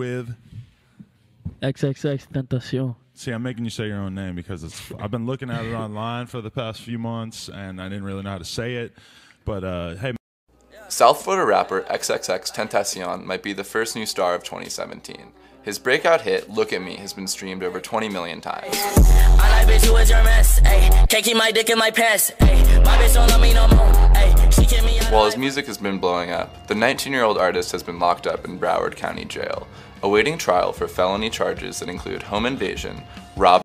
with. XXX Tentacion. See, I'm making you say your own name because it's. I've been looking at it online for the past few months, and I didn't really know how to say it. But uh, hey, South Florida rapper XXX Tentacion might be the first new star of 2017. His breakout hit, Look at Me, has been streamed over 20 million times. I like bitch who is your mess, ayy. Can't keep my dick in my pants, ayy. My bitch don't love me no more, While his music has been blowing up, the 19 year old artist has been locked up in Broward County Jail, awaiting trial for felony charges that include home invasion, robbery,